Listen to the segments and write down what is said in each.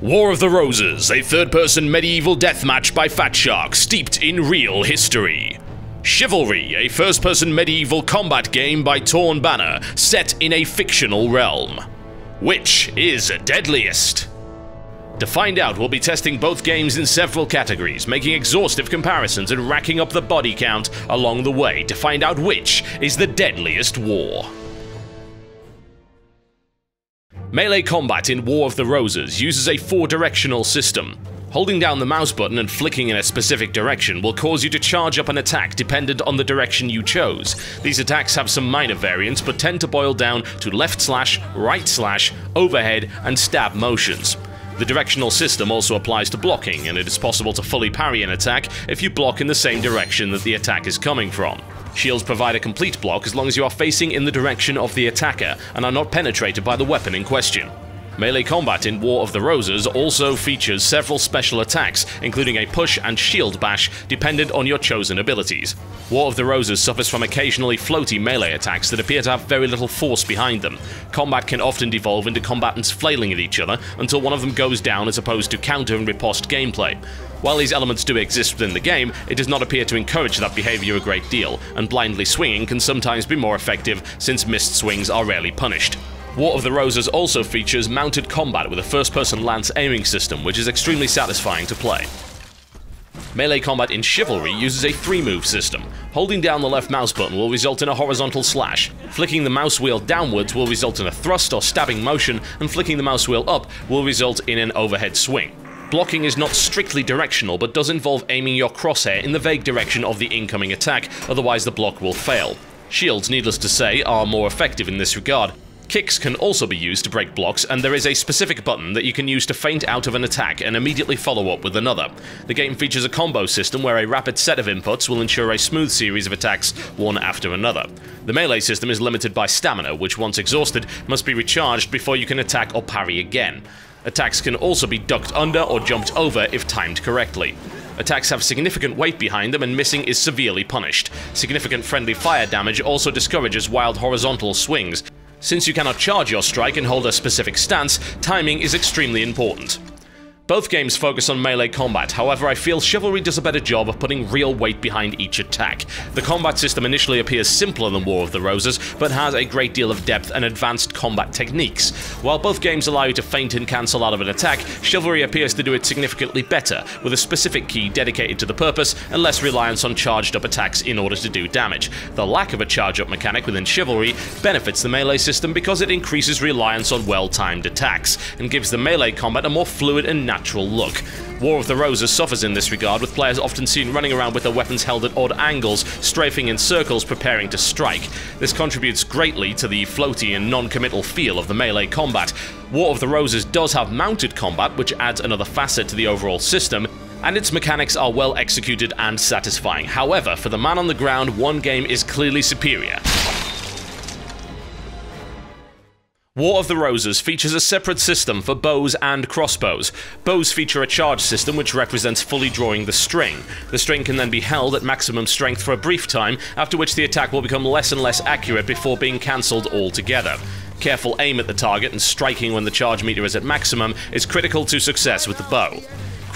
War of the Roses, a third person medieval deathmatch by Fatshark steeped in real history. Chivalry, a first person medieval combat game by Torn Banner set in a fictional realm. Which is deadliest? To find out, we'll be testing both games in several categories, making exhaustive comparisons and racking up the body count along the way to find out which is the deadliest war. Melee combat in War of the Roses uses a four-directional system. Holding down the mouse button and flicking in a specific direction will cause you to charge up an attack dependent on the direction you chose. These attacks have some minor variants but tend to boil down to left slash, right slash, overhead, and stab motions. The directional system also applies to blocking, and it is possible to fully parry an attack if you block in the same direction that the attack is coming from. Shields provide a complete block as long as you are facing in the direction of the attacker and are not penetrated by the weapon in question. Melee combat in War of the Roses also features several special attacks, including a push and shield bash, dependent on your chosen abilities. War of the Roses suffers from occasionally floaty melee attacks that appear to have very little force behind them. Combat can often devolve into combatants flailing at each other until one of them goes down as opposed to counter and riposte gameplay. While these elements do exist within the game, it does not appear to encourage that behavior a great deal, and blindly swinging can sometimes be more effective since missed swings are rarely punished. War of the Roses also features mounted combat with a first-person lance aiming system, which is extremely satisfying to play. Melee combat in Chivalry uses a three-move system. Holding down the left mouse button will result in a horizontal slash, flicking the mouse wheel downwards will result in a thrust or stabbing motion, and flicking the mouse wheel up will result in an overhead swing. Blocking is not strictly directional, but does involve aiming your crosshair in the vague direction of the incoming attack, otherwise the block will fail. Shields, needless to say, are more effective in this regard, Kicks can also be used to break blocks, and there is a specific button that you can use to feint out of an attack and immediately follow up with another. The game features a combo system where a rapid set of inputs will ensure a smooth series of attacks, one after another. The melee system is limited by stamina, which once exhausted must be recharged before you can attack or parry again. Attacks can also be ducked under or jumped over if timed correctly. Attacks have significant weight behind them and missing is severely punished. Significant friendly fire damage also discourages wild horizontal swings, since you cannot charge your strike and hold a specific stance, timing is extremely important. Both games focus on melee combat, however I feel Chivalry does a better job of putting real weight behind each attack. The combat system initially appears simpler than War of the Roses, but has a great deal of depth and advanced combat techniques. While both games allow you to feint and cancel out of an attack, Chivalry appears to do it significantly better, with a specific key dedicated to the purpose and less reliance on charged up attacks in order to do damage. The lack of a charge up mechanic within Chivalry benefits the melee system because it increases reliance on well-timed attacks, and gives the melee combat a more fluid and natural natural look. War of the Roses suffers in this regard, with players often seen running around with their weapons held at odd angles, strafing in circles preparing to strike. This contributes greatly to the floaty and non-committal feel of the melee combat. War of the Roses does have mounted combat, which adds another facet to the overall system, and its mechanics are well executed and satisfying. However, for the man on the ground, one game is clearly superior. War of the Roses features a separate system for bows and crossbows. Bows feature a charge system which represents fully drawing the string. The string can then be held at maximum strength for a brief time, after which the attack will become less and less accurate before being cancelled altogether. Careful aim at the target and striking when the charge meter is at maximum is critical to success with the bow.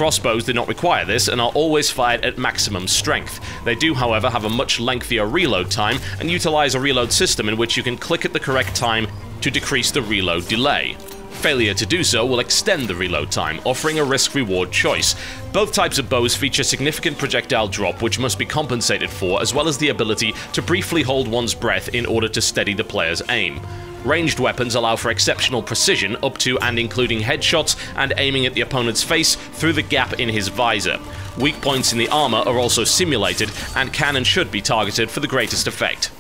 Crossbows do not require this and are always fired at maximum strength. They do, however, have a much lengthier reload time and utilize a reload system in which you can click at the correct time to decrease the reload delay. Failure to do so will extend the reload time, offering a risk-reward choice. Both types of bows feature significant projectile drop which must be compensated for, as well as the ability to briefly hold one's breath in order to steady the player's aim. Ranged weapons allow for exceptional precision up to and including headshots and aiming at the opponent's face through the gap in his visor. Weak points in the armor are also simulated and can and should be targeted for the greatest effect.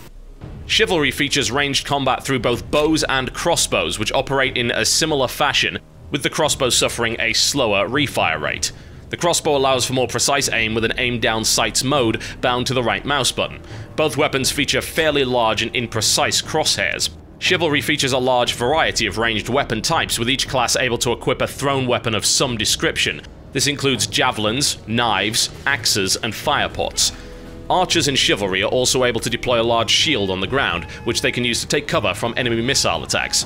Chivalry features ranged combat through both bows and crossbows, which operate in a similar fashion, with the crossbow suffering a slower refire rate. The crossbow allows for more precise aim with an aim down sights mode bound to the right mouse button. Both weapons feature fairly large and imprecise crosshairs. Chivalry features a large variety of ranged weapon types, with each class able to equip a thrown weapon of some description. This includes javelins, knives, axes, and firepots. Archers in Chivalry are also able to deploy a large shield on the ground, which they can use to take cover from enemy missile attacks.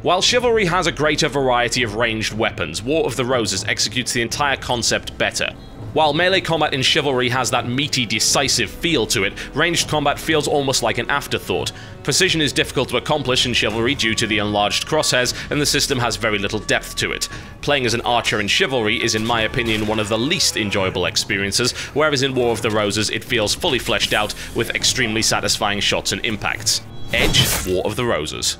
While Chivalry has a greater variety of ranged weapons, War of the Roses executes the entire concept better. While melee combat in Chivalry has that meaty, decisive feel to it, ranged combat feels almost like an afterthought. Precision is difficult to accomplish in Chivalry due to the enlarged crosshairs, and the system has very little depth to it. Playing as an archer in Chivalry is in my opinion one of the least enjoyable experiences, whereas in War of the Roses it feels fully fleshed out with extremely satisfying shots and impacts. Edge, War of the Roses.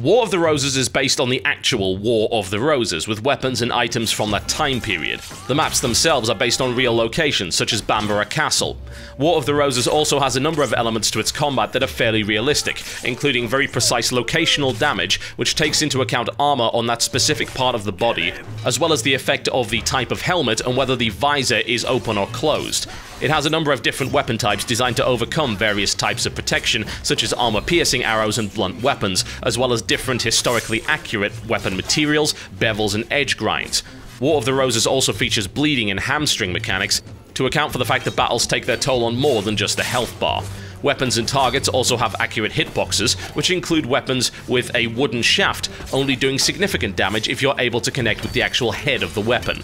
War of the Roses is based on the actual War of the Roses, with weapons and items from that time period. The maps themselves are based on real locations, such as Bamburgh Castle. War of the Roses also has a number of elements to its combat that are fairly realistic, including very precise locational damage, which takes into account armor on that specific part of the body, as well as the effect of the type of helmet and whether the visor is open or closed. It has a number of different weapon types designed to overcome various types of protection, such as armor-piercing arrows and blunt weapons, as well as different historically accurate weapon materials, bevels, and edge grinds. War of the Roses also features bleeding and hamstring mechanics to account for the fact that battles take their toll on more than just the health bar. Weapons and targets also have accurate hitboxes, which include weapons with a wooden shaft, only doing significant damage if you're able to connect with the actual head of the weapon.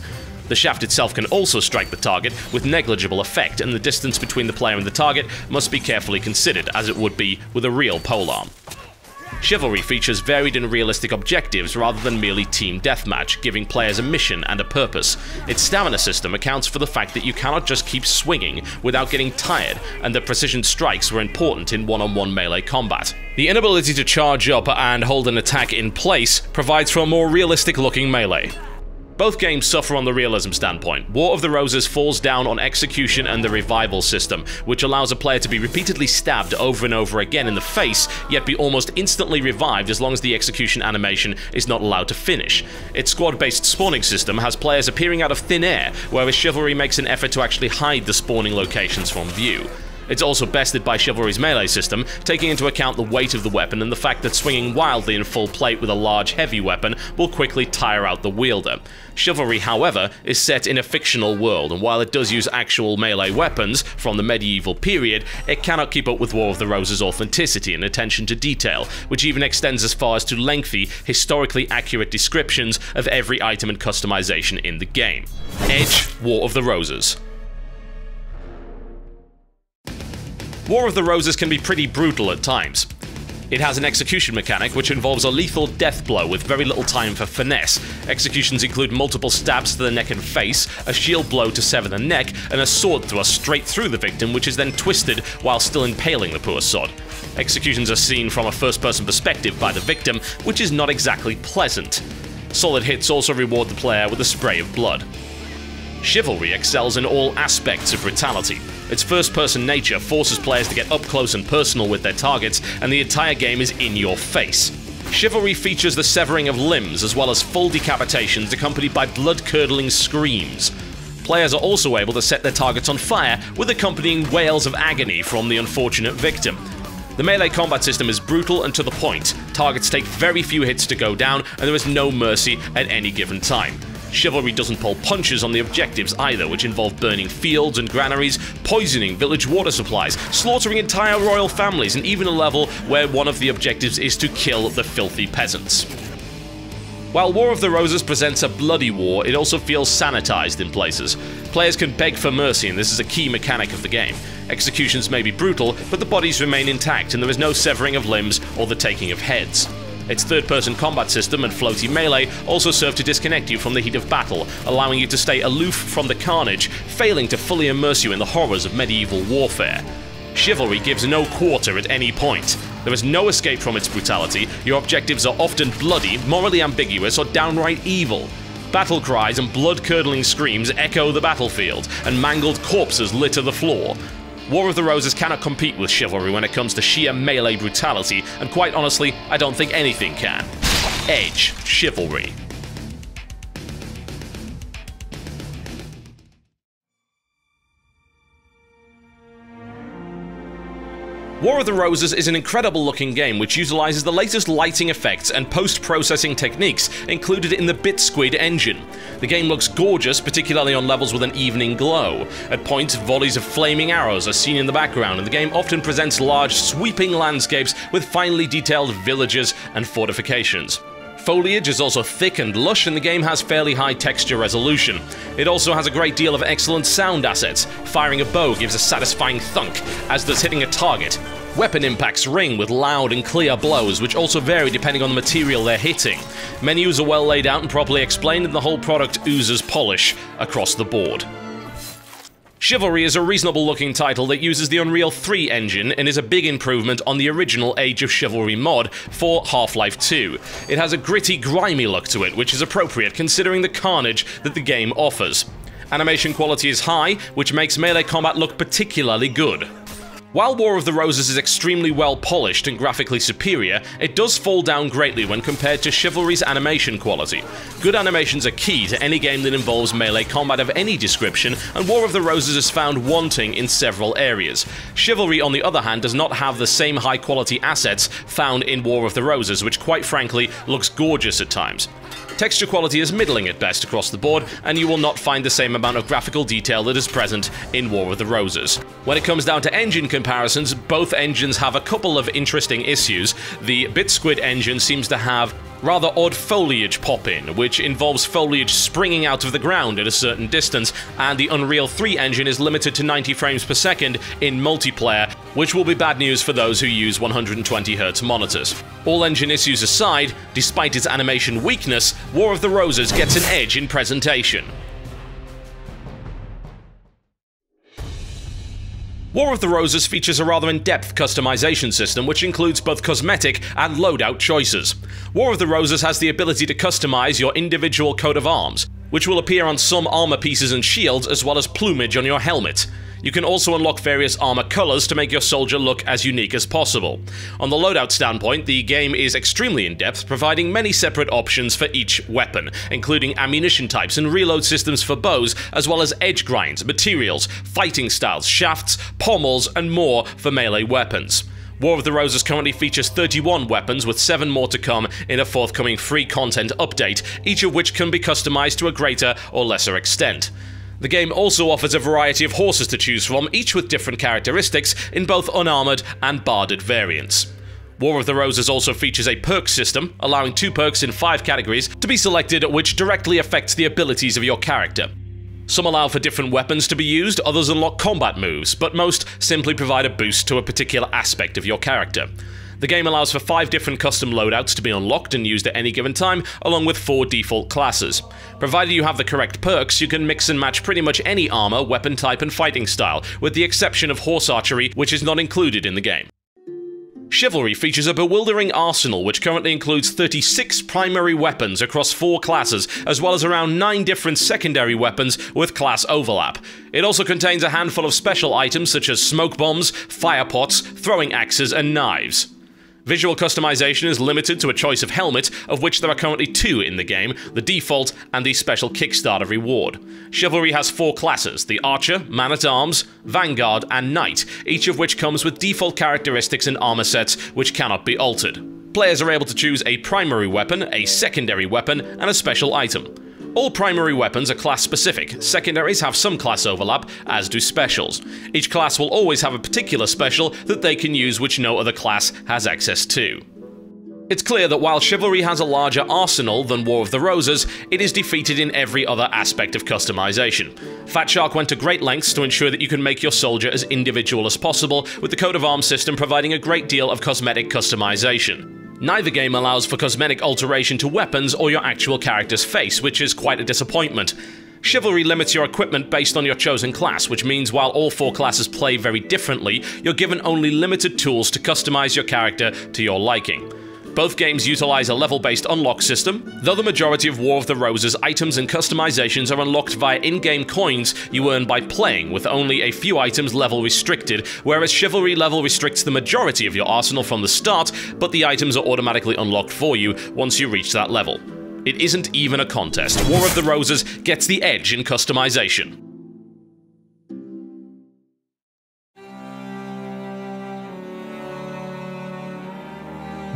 The shaft itself can also strike the target with negligible effect, and the distance between the player and the target must be carefully considered, as it would be with a real polearm. Chivalry features varied and realistic objectives rather than merely team deathmatch, giving players a mission and a purpose. Its stamina system accounts for the fact that you cannot just keep swinging without getting tired, and that precision strikes were important in one-on-one -on -one melee combat. The inability to charge up and hold an attack in place provides for a more realistic looking melee. Both games suffer on the realism standpoint. War of the Roses falls down on execution and the revival system, which allows a player to be repeatedly stabbed over and over again in the face, yet be almost instantly revived as long as the execution animation is not allowed to finish. Its squad-based spawning system has players appearing out of thin air, whereas Chivalry makes an effort to actually hide the spawning locations from view. It's also bested by Chivalry's melee system, taking into account the weight of the weapon and the fact that swinging wildly in full plate with a large heavy weapon will quickly tire out the wielder. Chivalry, however, is set in a fictional world, and while it does use actual melee weapons from the medieval period, it cannot keep up with War of the Roses' authenticity and attention to detail, which even extends as far as to lengthy, historically accurate descriptions of every item and customization in the game. Edge, War of the Roses. War of the Roses can be pretty brutal at times. It has an execution mechanic which involves a lethal death blow with very little time for finesse. Executions include multiple stabs to the neck and face, a shield blow to sever the neck, and a sword thrust straight through the victim which is then twisted while still impaling the poor sod. Executions are seen from a first-person perspective by the victim, which is not exactly pleasant. Solid hits also reward the player with a spray of blood. Chivalry excels in all aspects of brutality. Its first-person nature forces players to get up close and personal with their targets, and the entire game is in your face. Chivalry features the severing of limbs as well as full decapitations accompanied by blood-curdling screams. Players are also able to set their targets on fire with accompanying wails of agony from the unfortunate victim. The melee combat system is brutal and to the point. Targets take very few hits to go down, and there is no mercy at any given time. Chivalry doesn't pull punches on the objectives either, which involve burning fields and granaries, poisoning village water supplies, slaughtering entire royal families, and even a level where one of the objectives is to kill the filthy peasants. While War of the Roses presents a bloody war, it also feels sanitized in places. Players can beg for mercy, and this is a key mechanic of the game. Executions may be brutal, but the bodies remain intact, and there is no severing of limbs or the taking of heads. Its third-person combat system and floaty melee also serve to disconnect you from the heat of battle, allowing you to stay aloof from the carnage, failing to fully immerse you in the horrors of medieval warfare. Chivalry gives no quarter at any point. There is no escape from its brutality, your objectives are often bloody, morally ambiguous, or downright evil. Battle cries and blood-curdling screams echo the battlefield, and mangled corpses litter the floor. War of the Roses cannot compete with Chivalry when it comes to sheer melee brutality, and quite honestly, I don't think anything can. Edge Chivalry. War of the Roses is an incredible looking game which utilizes the latest lighting effects and post-processing techniques included in the BitSquid engine. The game looks gorgeous, particularly on levels with an evening glow. At points, volleys of flaming arrows are seen in the background, and the game often presents large, sweeping landscapes with finely detailed villages and fortifications. Foliage is also thick and lush, and the game has fairly high texture resolution. It also has a great deal of excellent sound assets. Firing a bow gives a satisfying thunk, as does hitting a target. Weapon impacts ring with loud and clear blows, which also vary depending on the material they're hitting. Menus are well laid out and properly explained, and the whole product oozes polish across the board. Chivalry is a reasonable looking title that uses the Unreal 3 engine and is a big improvement on the original Age of Chivalry mod for Half-Life 2. It has a gritty, grimy look to it, which is appropriate considering the carnage that the game offers. Animation quality is high, which makes melee combat look particularly good. While War of the Roses is extremely well polished and graphically superior, it does fall down greatly when compared to Chivalry's animation quality. Good animations are key to any game that involves melee combat of any description, and War of the Roses is found wanting in several areas. Chivalry, on the other hand, does not have the same high quality assets found in War of the Roses, which quite frankly looks gorgeous at times. Texture quality is middling at best across the board, and you will not find the same amount of graphical detail that is present in War of the Roses. When it comes down to engine comparisons, both engines have a couple of interesting issues. The BitSquid engine seems to have rather odd foliage pop-in, which involves foliage springing out of the ground at a certain distance, and the Unreal 3 engine is limited to 90 frames per second in multiplayer, which will be bad news for those who use 120Hz monitors. All engine issues aside, despite its animation weakness, War of the Roses gets an edge in presentation. War of the Roses features a rather in-depth customization system which includes both cosmetic and loadout choices. War of the Roses has the ability to customize your individual coat of arms, which will appear on some armor pieces and shields as well as plumage on your helmet. You can also unlock various armor colors to make your soldier look as unique as possible. On the loadout standpoint, the game is extremely in-depth, providing many separate options for each weapon, including ammunition types and reload systems for bows, as well as edge grinds, materials, fighting styles, shafts, pommels, and more for melee weapons. War of the Roses currently features 31 weapons, with 7 more to come in a forthcoming free content update, each of which can be customized to a greater or lesser extent. The game also offers a variety of horses to choose from, each with different characteristics in both unarmored and barded variants. War of the Roses also features a perk system, allowing two perks in five categories to be selected which directly affects the abilities of your character. Some allow for different weapons to be used, others unlock combat moves, but most simply provide a boost to a particular aspect of your character. The game allows for five different custom loadouts to be unlocked and used at any given time, along with four default classes. Provided you have the correct perks, you can mix and match pretty much any armor, weapon type, and fighting style, with the exception of horse archery, which is not included in the game. Chivalry features a bewildering arsenal which currently includes 36 primary weapons across four classes, as well as around 9 different secondary weapons with class overlap. It also contains a handful of special items such as smoke bombs, fire pots, throwing axes, and knives. Visual customization is limited to a choice of helmet, of which there are currently two in the game, the default and the special Kickstarter reward. Chivalry has four classes, the Archer, Man-at-Arms, Vanguard, and Knight, each of which comes with default characteristics and armor sets which cannot be altered. Players are able to choose a primary weapon, a secondary weapon, and a special item. All primary weapons are class specific, secondaries have some class overlap, as do specials. Each class will always have a particular special that they can use which no other class has access to. It's clear that while Chivalry has a larger arsenal than War of the Roses, it is defeated in every other aspect of customization. Fatshark went to great lengths to ensure that you can make your soldier as individual as possible, with the coat of arms system providing a great deal of cosmetic customization. Neither game allows for cosmetic alteration to weapons or your actual character's face, which is quite a disappointment. Chivalry limits your equipment based on your chosen class, which means while all four classes play very differently, you're given only limited tools to customize your character to your liking. Both games utilize a level-based unlock system, though the majority of War of the Roses items and customizations are unlocked via in-game coins you earn by playing, with only a few items level restricted, whereas Chivalry level restricts the majority of your arsenal from the start, but the items are automatically unlocked for you once you reach that level. It isn't even a contest. War of the Roses gets the edge in customization.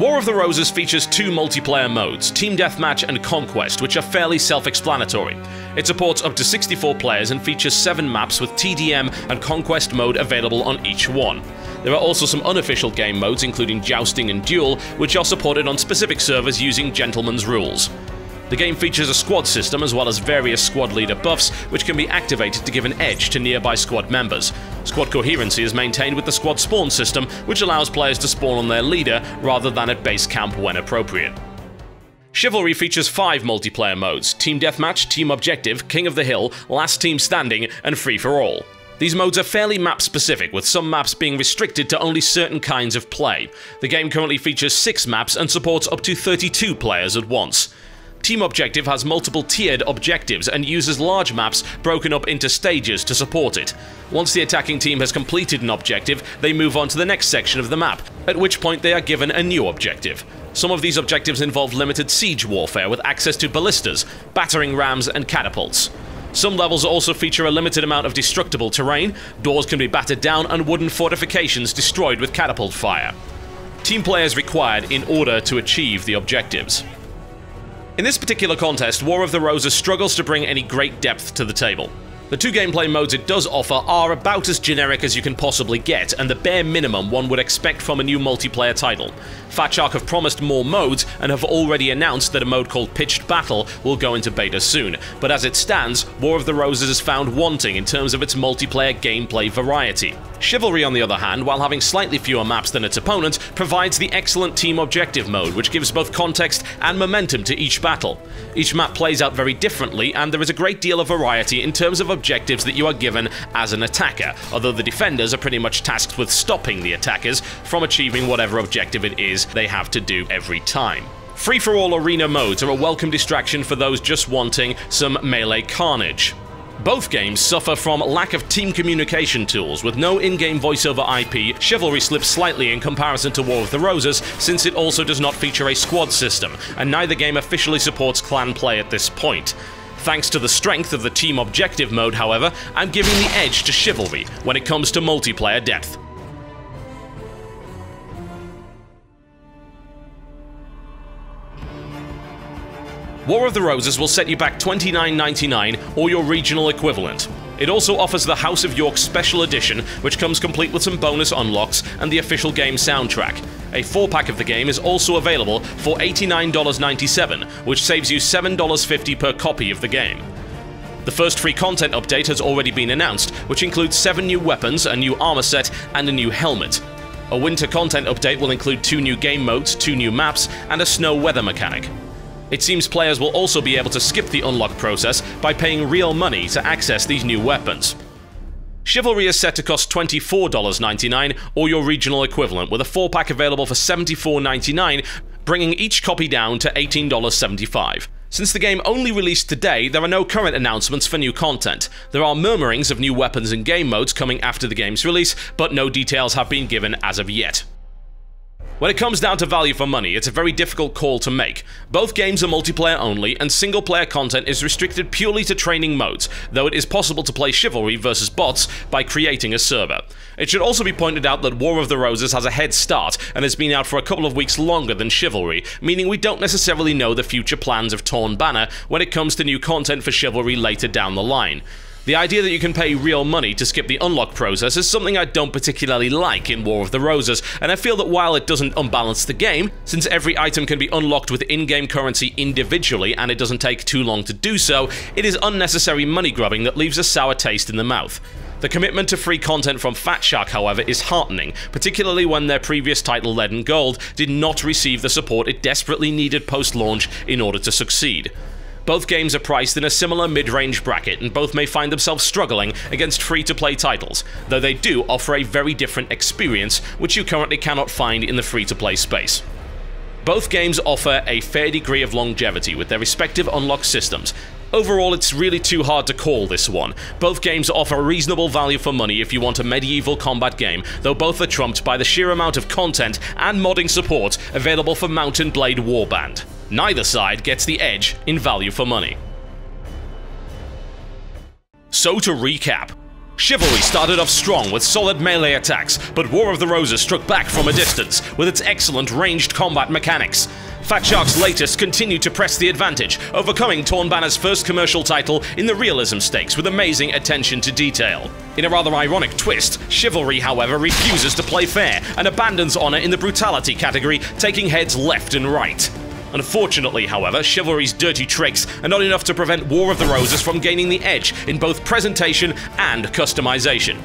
War of the Roses features two multiplayer modes, Team Deathmatch and Conquest, which are fairly self-explanatory. It supports up to 64 players and features 7 maps with TDM and Conquest mode available on each one. There are also some unofficial game modes including Jousting and Duel, which are supported on specific servers using Gentleman's Rules. The game features a squad system as well as various squad leader buffs, which can be activated to give an edge to nearby squad members. Squad coherency is maintained with the squad spawn system, which allows players to spawn on their leader rather than at base camp when appropriate. Chivalry features five multiplayer modes Team Deathmatch, Team Objective, King of the Hill, Last Team Standing, and Free for All. These modes are fairly map specific, with some maps being restricted to only certain kinds of play. The game currently features 6 maps and supports up to 32 players at once. Team Objective has multiple tiered objectives and uses large maps broken up into stages to support it. Once the attacking team has completed an objective, they move on to the next section of the map, at which point they are given a new objective. Some of these objectives involve limited siege warfare with access to ballistas, battering rams, and catapults. Some levels also feature a limited amount of destructible terrain, doors can be battered down, and wooden fortifications destroyed with catapult fire. Team players required in order to achieve the objectives. In this particular contest, War of the Roses struggles to bring any great depth to the table. The two gameplay modes it does offer are about as generic as you can possibly get, and the bare minimum one would expect from a new multiplayer title. Fatshark have promised more modes and have already announced that a mode called Pitched Battle will go into beta soon, but as it stands, War of the Roses is found wanting in terms of its multiplayer gameplay variety. Chivalry, on the other hand, while having slightly fewer maps than its opponent, provides the excellent team objective mode, which gives both context and momentum to each battle. Each map plays out very differently, and there is a great deal of variety in terms of objectives that you are given as an attacker, although the defenders are pretty much tasked with stopping the attackers from achieving whatever objective it is they have to do every time. Free-for-all arena modes are a welcome distraction for those just wanting some melee carnage. Both games suffer from lack of team communication tools. With no in-game voice over IP, Chivalry slips slightly in comparison to War of the Roses, since it also does not feature a squad system, and neither game officially supports clan play at this point. Thanks to the strength of the team objective mode, however, I'm giving the edge to Chivalry when it comes to multiplayer depth. War of the Roses will set you back $29.99 or your regional equivalent. It also offers the House of York Special Edition, which comes complete with some bonus unlocks and the official game soundtrack. A 4-pack of the game is also available for $89.97, which saves you $7.50 per copy of the game. The first free content update has already been announced, which includes 7 new weapons, a new armor set, and a new helmet. A winter content update will include 2 new game modes, 2 new maps, and a snow weather mechanic. It seems players will also be able to skip the unlock process by paying real money to access these new weapons. Chivalry is set to cost $24.99 or your regional equivalent, with a 4-pack available for $74.99, bringing each copy down to $18.75. Since the game only released today, there are no current announcements for new content. There are murmurings of new weapons and game modes coming after the game's release, but no details have been given as of yet. When it comes down to value for money, it's a very difficult call to make. Both games are multiplayer only, and single-player content is restricted purely to training modes, though it is possible to play Chivalry versus bots by creating a server. It should also be pointed out that War of the Roses has a head start and has been out for a couple of weeks longer than Chivalry, meaning we don't necessarily know the future plans of Torn Banner when it comes to new content for Chivalry later down the line. The idea that you can pay real money to skip the unlock process is something I don't particularly like in War of the Roses, and I feel that while it doesn't unbalance the game, since every item can be unlocked with in-game currency individually and it doesn't take too long to do so, it is unnecessary money grubbing that leaves a sour taste in the mouth. The commitment to free content from Fatshark, however, is heartening, particularly when their previous title Lead and Gold did not receive the support it desperately needed post-launch in order to succeed. Both games are priced in a similar mid-range bracket, and both may find themselves struggling against free-to-play titles, though they do offer a very different experience, which you currently cannot find in the free-to-play space. Both games offer a fair degree of longevity with their respective unlock systems. Overall, it's really too hard to call this one. Both games offer reasonable value for money if you want a medieval combat game, though both are trumped by the sheer amount of content and modding support available for Mount & Blade Warband. Neither side gets the edge in value for money. So to recap, Chivalry started off strong with solid melee attacks, but War of the Roses struck back from a distance with its excellent ranged combat mechanics. Fatshark's latest continued to press the advantage, overcoming Torn Banner's first commercial title in the realism stakes with amazing attention to detail. In a rather ironic twist, Chivalry, however, refuses to play fair and abandons honor in the brutality category, taking heads left and right. Unfortunately, however, Chivalry's dirty tricks are not enough to prevent War of the Roses from gaining the edge in both presentation and customization.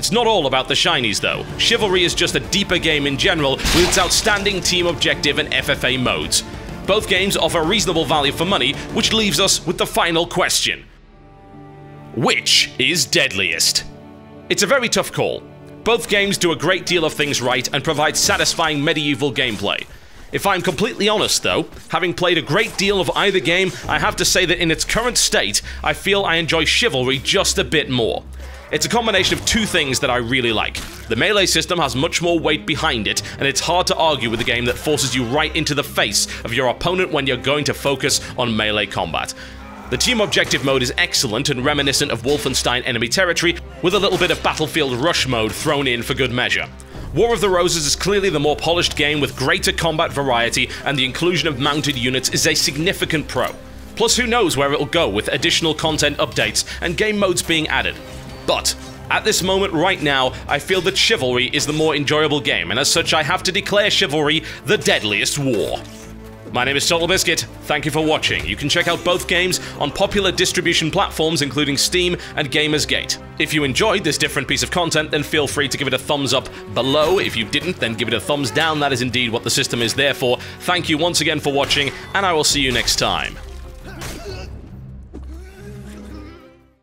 It's not all about the shinies though. Chivalry is just a deeper game in general with its outstanding team objective and FFA modes. Both games offer reasonable value for money, which leaves us with the final question. Which is deadliest? It's a very tough call. Both games do a great deal of things right and provide satisfying medieval gameplay. If I'm completely honest, though, having played a great deal of either game, I have to say that in its current state, I feel I enjoy Chivalry just a bit more. It's a combination of two things that I really like. The melee system has much more weight behind it, and it's hard to argue with a game that forces you right into the face of your opponent when you're going to focus on melee combat. The team objective mode is excellent and reminiscent of Wolfenstein Enemy Territory, with a little bit of Battlefield Rush mode thrown in for good measure. War of the Roses is clearly the more polished game with greater combat variety, and the inclusion of mounted units is a significant pro. Plus, who knows where it'll go with additional content updates and game modes being added. But at this moment right now, I feel that Chivalry is the more enjoyable game, and as such I have to declare Chivalry the deadliest war. My name is TotalBiscuit, thank you for watching. You can check out both games on popular distribution platforms including Steam and Gamersgate. If you enjoyed this different piece of content, then feel free to give it a thumbs up below. If you didn't, then give it a thumbs down, that is indeed what the system is there for. Thank you once again for watching, and I will see you next time.